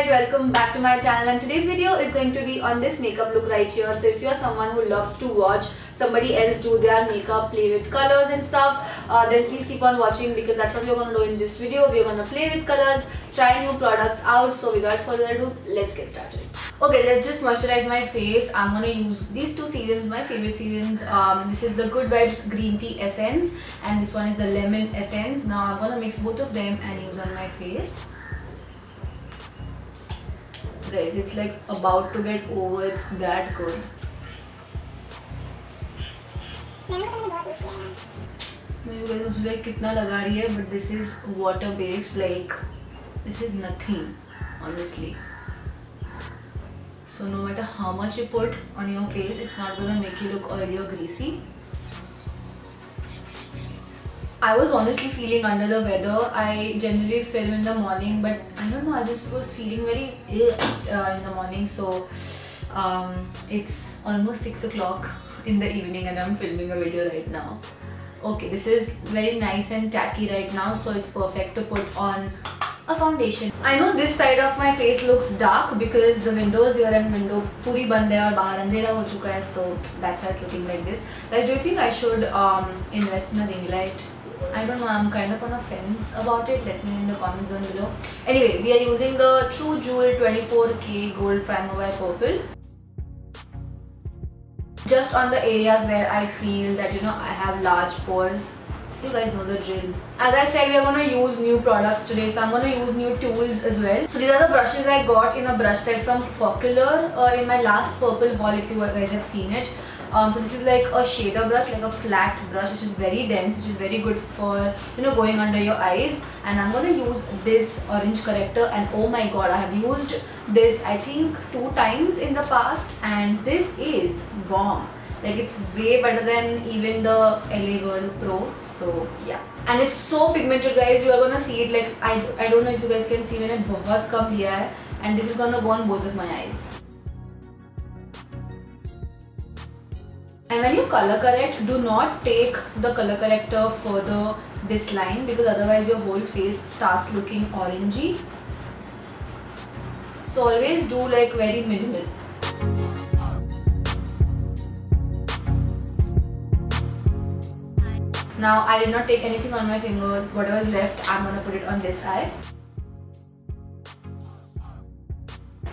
guys, welcome back to my channel and today's video is going to be on this makeup look right here. So if you're someone who loves to watch somebody else do their makeup, play with colors and stuff, uh, then please keep on watching because that's what we're going to do in this video. We're going to play with colors, try new products out. So without further ado, let's get started. Okay, let's just moisturize my face. I'm going to use these two serums, my favorite serums. Um, this is the Good Vibes Green Tea Essence and this one is the Lemon Essence. Now I'm going to mix both of them and use on my face place. It's, like, about to get over. It's that good. मुझे कितना लगा रही है but this is water based like this is nothing honestly so no matter how much you put on your face it's not gonna make you look oily और greasy I was honestly feeling under the weather. I generally film in the morning, but I don't know, I just was feeling very ill uh, in the morning. So um, it's almost 6 o'clock in the evening and I'm filming a video right now. Okay, this is very nice and tacky right now, so it's perfect to put on a foundation. I know this side of my face looks dark because the windows here and window puri band hai aur bahar andhera ho chuka hai so that's why it's looking like this. Guys, do you think I should um, invest in a ring light? I don't know, I'm kind of on a fence about it. Let me know in the comments down below. Anyway, we are using the True Jewel 24K Gold Primer by Purplle. Just on the areas where I feel that, you know, I have large pores. You guys know the drill. As I said, we are going to use new products today. So I'm going to use new tools as well. So these are the brushes I got in a brush set from Focallure uh, in my last Purplle haul if you guys have seen it. Um, so this is like a shader brush, like a flat brush which is very dense, which is very good for, you know, going under your eyes. And I'm going to use this orange corrector and oh my god, I have used this I think two times in the past and this is bomb. Like it's way better than even the LA Girl Pro. So yeah. And it's so pigmented guys, you are gonna see it like, I, I don't know if you guys can see when it बहुत कम लिया है and this is gonna go on both of my eyes. And when you color correct, do not take the color corrector further this line because otherwise your whole face starts looking orangey. So always do like very minimal. Now I did not take anything on my finger, whatever is left I'm gonna put it on this eye.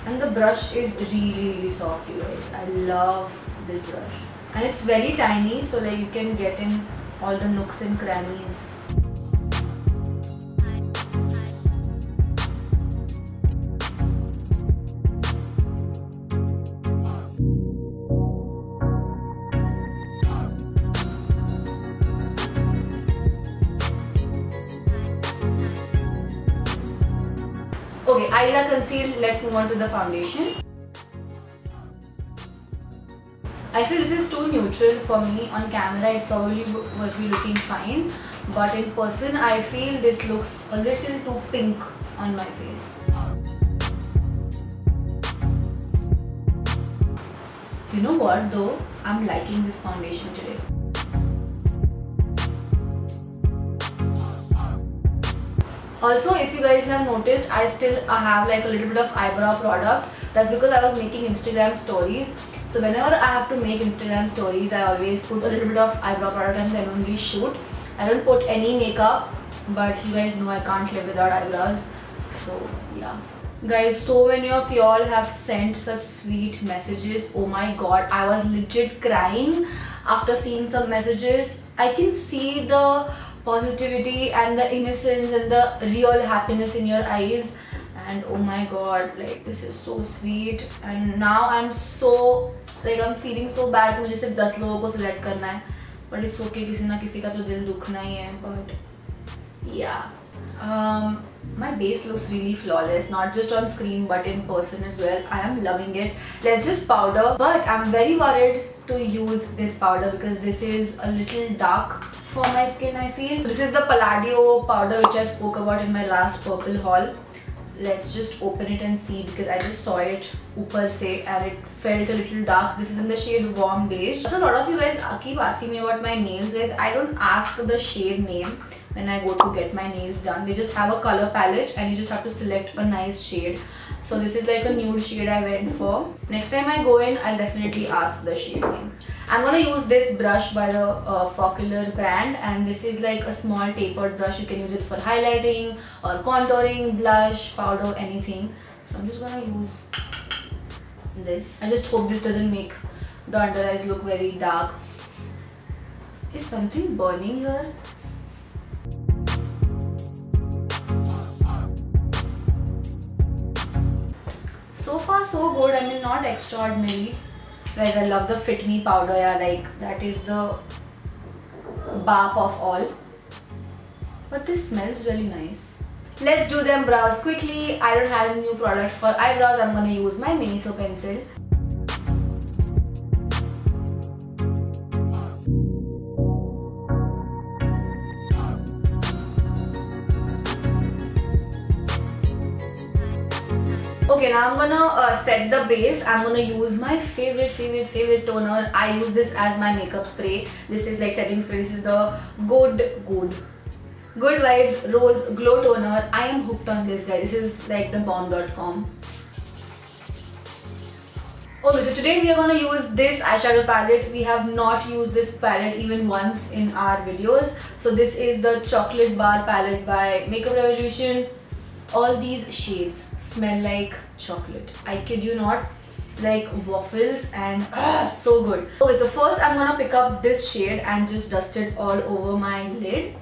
And the brush is really really soft you guys. I love this brush and it's very tiny so like you can get in all the nooks and crannies Okay, eyes are concealed. Let's move on to the foundation. I feel this is too neutral for me. On camera it probably was be looking fine but in person I feel this looks a little too pink on my face. You know what though? I'm liking this foundation today. Also, if you guys have noticed, I still have like a little bit of eyebrow product. That's because I was making Instagram stories so whenever I have to make Instagram stories, I always put a little bit of eyebrow product and then only shoot. I don't put any makeup, but you guys know I can't live without eyebrows. So yeah. Guys, so many of y'all have sent such sweet messages. Oh my god, I was legit crying after seeing some messages. I can see the positivity and the innocence and the real happiness in your eyes and oh my god like this is so sweet and now I'm so like I'm feeling so bad मुझे सिर्फ़ 10 लोगों को select करना है but it's okay किसी ना किसी का तो दिल दुखना ही है but yeah um, my base looks really flawless not just on screen but in person as well i am loving it let's just powder but i'm very worried to use this powder because this is a little dark for my skin i feel this is the palladio powder which i spoke about in my last purple haul let's just open it and see because I just saw it upar se and it felt a little dark. This is in the shade warm beige. So a lot of you guys keep asking me about my nails guys. I don't ask for the shade name. when I go to get my nails done. They just have a color palette and you just have to select a nice shade. So this is like a nude shade I went for. Next time I go in, I'll definitely ask the shade name. I'm gonna use this brush by the uh, Focallure brand and this is like a small tapered brush. You can use it for highlighting or contouring, blush, powder, anything. So I'm just gonna use this. I just hope this doesn't make the under eyes look very dark. Is something burning here? So far so good, I mean not extraordinary. Like I love the Fit Me powder, yeah, like that is the bap of all. But this smells really nice. Let's do them brows quickly. I don't have a new product for eyebrows. I'm gonna use my Miniso pencil. Okay, now I'm gonna uh, set the base. I'm gonna use my favorite, favorite, favorite toner. I use this as my makeup spray. This is like setting spray. This is the Good, Good, Good Vibes Rose Glow Toner. I am hooked on this guy. This is like the bomb.com. Okay, so today we are going to use this eyeshadow palette. We have not used this palette even once in our videos. So this is the Chocolate Bar palette by Makeup Revolution. All these shades smell like chocolate. I kid you not like waffles and ah, so good. Okay, so first I'm gonna pick up this shade and just dust it all over my lid.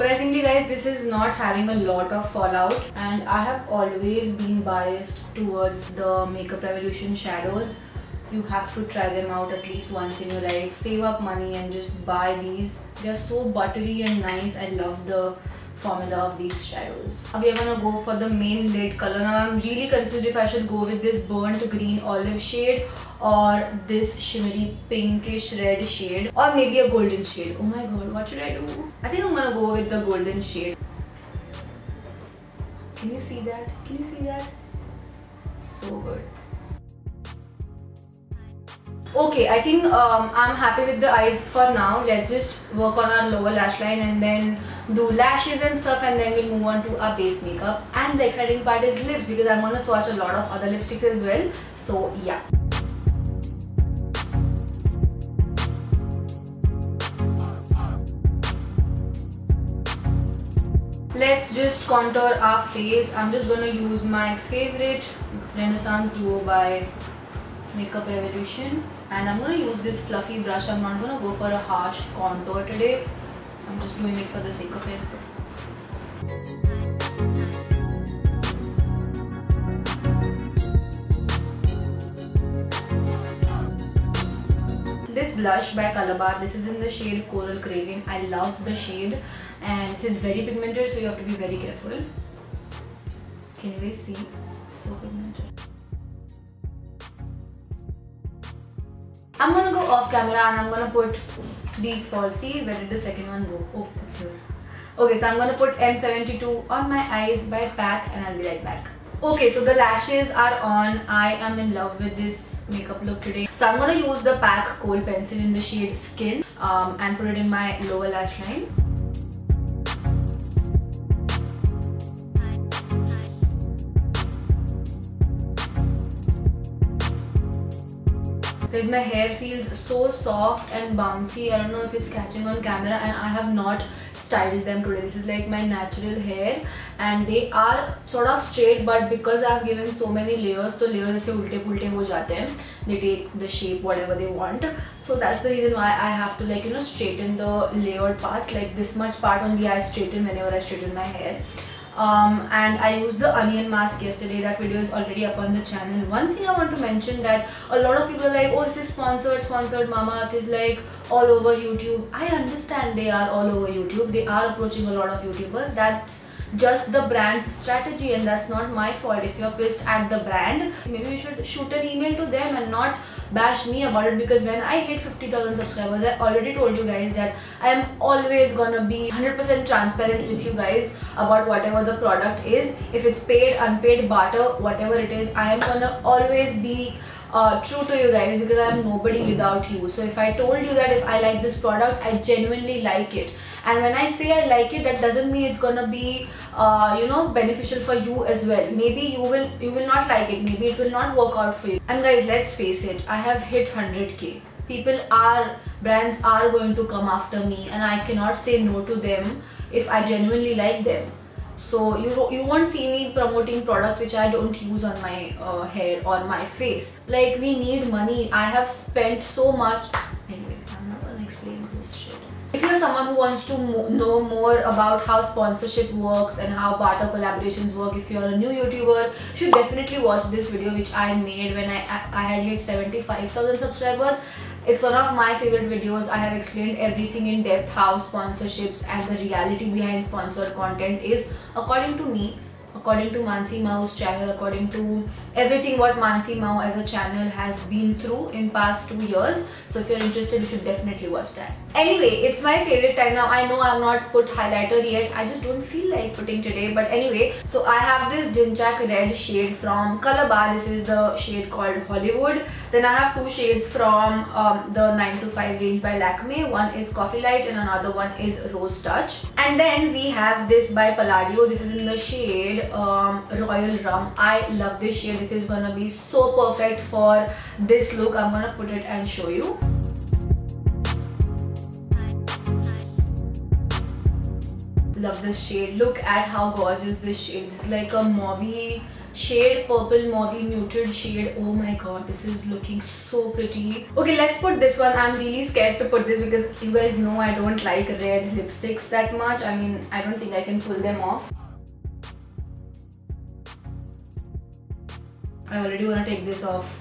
Surprisingly guys, this is not having a lot of fallout and I have always been biased towards the Makeup Revolution shadows. You have to try them out at least once in your life. Save up money and just buy these. They are so buttery and nice. I love the formula of these shadows. We are gonna go for the main lid color. Now I'm really confused if I should go with this burnt green olive shade or this shimmery pinkish red shade or maybe a golden shade. Oh my god, what should I do? I think I'm gonna go with the golden shade. Can you see that? Can you see that? So good. Okay, I think um, I'm happy with the eyes for now. Let's just work on our lower lash line and then do lashes and stuff and then we'll move on to our base makeup. And the exciting part is lips because I'm gonna swatch a lot of other lipsticks as well. So yeah. Let's just contour our face. I'm just gonna use my favorite Renaissance Duo by Makeup Revolution and I'm gonna use this fluffy brush. I'm not gonna go for a harsh contour today. I'm just doing it for the sake of it. This blush by Colorbar, this is in the shade Coral Craving. I love the shade and this is very pigmented so you have to be very careful. Can you guys see? So pigmented. I'm gonna go off camera and I'm gonna put these falsies. Where did the second one go? Oh, it's here. Okay, so I'm gonna put M72 on my eyes by PAC and I'll be right back. Okay, so the lashes are on. I am in love with this makeup look today. So I'm gonna use the PAC Kohl pencil in the shade Skin um, and put it in my lower lash line. because my hair feels so soft and bouncy. I don't know if it's catching on camera and I have not styled them today. This is like my natural hair and they are sort of straight but because I have given so many layers so layers ऐसे उल्टे पुल्टे हो जाते हैं they take the shape whatever they want so that's the reason why I have to like you know straighten the layered parts like this much part only I straighten whenever I straighten my hair um, and I used the onion mask yesterday. That video is already up on the channel. One thing I want to mention that a lot of people are like oh this is sponsored sponsored Mamaearth is like all over YouTube. I understand they are all over YouTube. They are approaching a lot of YouTubers. That's just the brand's strategy and that's not my fault. If you're pissed at the brand maybe you should shoot an email to them and not bash me about it because when I hit 50,000 subscribers I already told you guys that I am always gonna be 100% transparent with you guys about whatever the product is. If it's paid unpaid barter whatever it is I am gonna always be uh, true to you guys because I am nobody without you. So if I told you that if I like this product, I genuinely like it. And when I say I like it, that doesn't mean it's gonna be, uh, you know, beneficial for you as well. Maybe you will you will not like it. Maybe it will not work out for you. And guys, let's face it. I have hit 100k. People are brands are going to come after me, and I cannot say no to them if I genuinely like them so you you won't see me promoting products which I don't use on my uh, hair or my face. Like we need money. I have spent so much. Anyway I'm not gonna explain this shit. If you're someone who wants to mo know more about how sponsorship works and how barter collaborations work if you're a new youtuber you should definitely watch this video which I made when I, I had hit 75,000 subscribers it's one of my favorite videos. I have explained everything in depth how sponsorships and the reality behind sponsored content is according to me according to Manasi Mau's channel, according to everything what Manasi Mau as a channel has been through in past two years. So if you're interested, you should definitely watch that. Anyway, it's my favorite time now. I know I've not put highlighter yet. I just don't feel like putting today. But anyway, so I have this Dhinchak red shade from Colorbar. This is the shade called Hollywood. Then I have two shades from um, the 9 to 5 range by Lakme. One is Coffee Lite and another one is Rose Touch. And then we have this by Palladio. This is in the shade um, Royal Rum. I love this shade. This is gonna be so perfect for this look. I'm gonna put it and show you. Love this shade. Look at how gorgeous this shade. This is. Like a mauve shade purple mauve muted shade. Oh my god this is looking so pretty. Okay let's put this one. I'm really scared to put this because you guys know i don't like red lipsticks that much. I mean i don't think i can pull them off. I already want to take this off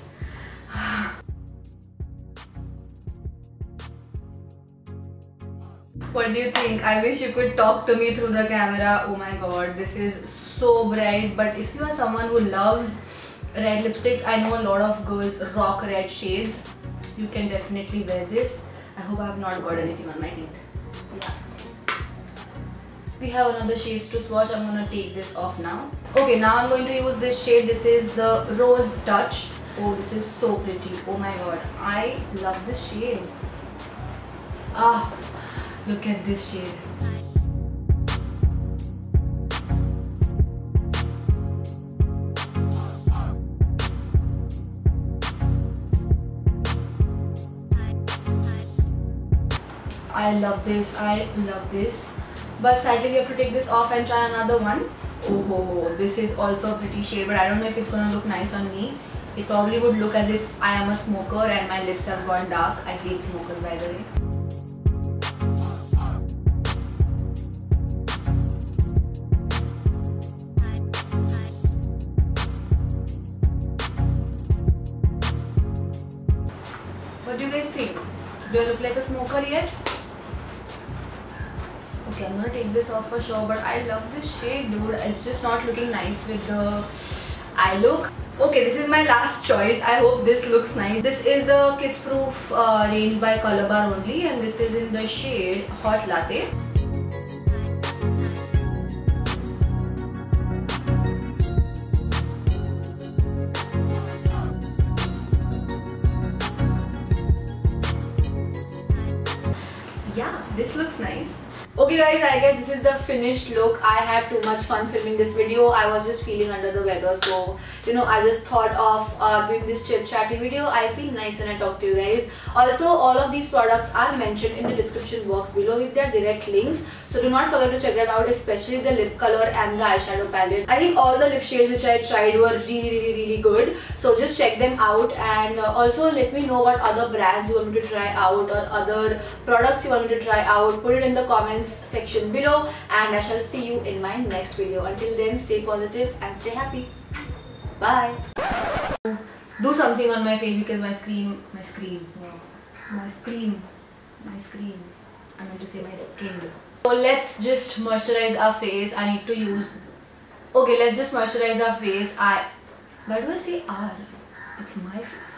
what do you think? I wish you could talk to me through the camera. Oh my god this is so bright. But if you are someone who loves red lipsticks I know a lot of girls rock red shades. You can definitely wear this. I hope I have not got anything on my teeth. Yeah. We have another shades to swatch. I'm gonna take this off now. Okay now I'm going to use this shade. This is the rose touch. Oh this is so pretty. Oh my god I love this shade. Ah look at this shade I love this I love this. But sadly we have to take this off and try another one. Oh this is also a pretty shade but I don't know if it's gonna look nice on me. It probably would look as if I am a smoker and my lips have gone dark. I hate smokers by the way yet? okay i'm gonna take this off for sure but i love this shade dude. It's just not looking nice with the eye look. Okay this is my last choice. I hope this looks nice. This is the kiss proof uh, range by Colorbar only and this is in the shade Haute Latte guys, I guess this is the finished look. I had too much fun filming this video. I was just feeling under the weather. So, you know, I just thought of uh, doing this chit chatty video. I feel nice when I talk to you guys. Also, all of these products are mentioned in the description box below with their direct links. So do not forget to check that out, especially the lip color and the eyeshadow palette. I think all the lip shades which I tried were really, really, really good. So just check them out and uh, also let me know what other brands you want me to try out or other products you want me to try out. Put it in the comments section below and I shall see you in my next video. Until then, stay positive and stay happy. Bye. Do something on my face because my screen, my screen, my screen, my screen. I meant to say my skin. So let's just moisturize our face. I need to use. Okay, let's just moisturize our face. I. Why do I say R? It's my face.